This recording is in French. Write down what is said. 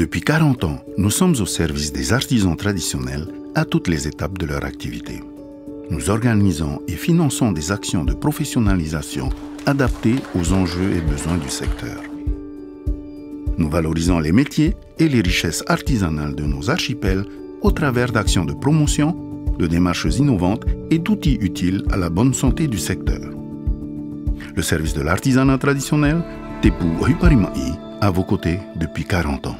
Depuis 40 ans, nous sommes au service des artisans traditionnels à toutes les étapes de leur activité. Nous organisons et finançons des actions de professionnalisation adaptées aux enjeux et besoins du secteur. Nous valorisons les métiers et les richesses artisanales de nos archipels au travers d'actions de promotion, de démarches innovantes et d'outils utiles à la bonne santé du secteur. Le service de l'artisanat traditionnel, Tepu Huparimai, à vos côtés depuis 40 ans.